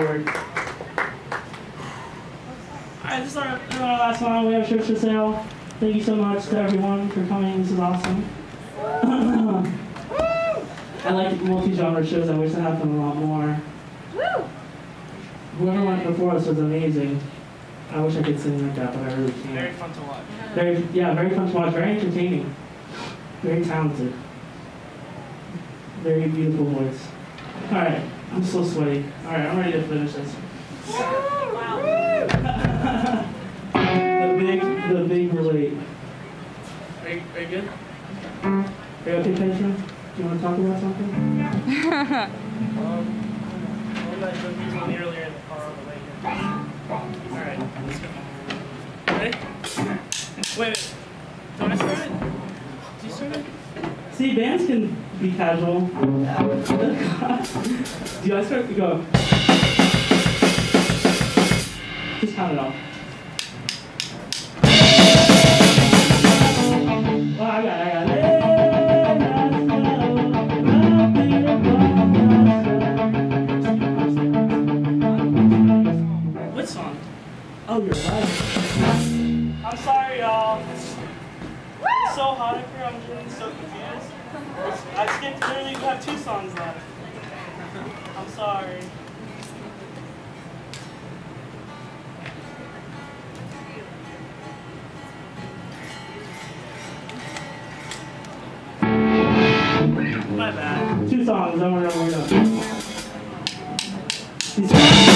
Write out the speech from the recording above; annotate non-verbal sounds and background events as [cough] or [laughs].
Check. Okay, that worked. Alright, this is our, this is our last song. We have shirts for sale. Thank you so much to everyone for coming. This is awesome. [laughs] I like multi-genre shows. I wish I had them a lot more. Whoever went before us was amazing. I wish I could sing like that, but I really can't. Very fun to watch. Very, yeah, very fun to watch. Very entertaining. Very talented. Very beautiful voice. All right, I'm so sweaty. All right, I'm ready to finish this. Wow. the big, the big relate. Are you, are you good? Are you okay, Petra? Do you want to talk about something? Um, one that was using me earlier in the car on the way here. Alright, let's go. Ready? Wait, wait. Don't I start it? Do you start it? See, bands can be casual. Do I start to go? Just count it off. Oh, I got I got. What song? Oh, you're right. I'm sorry, y'all. It's so hot up here, I'm getting so confused. I skipped literally, you have two songs left. I'm sorry. My bad. Two songs, don't worry, don't worry.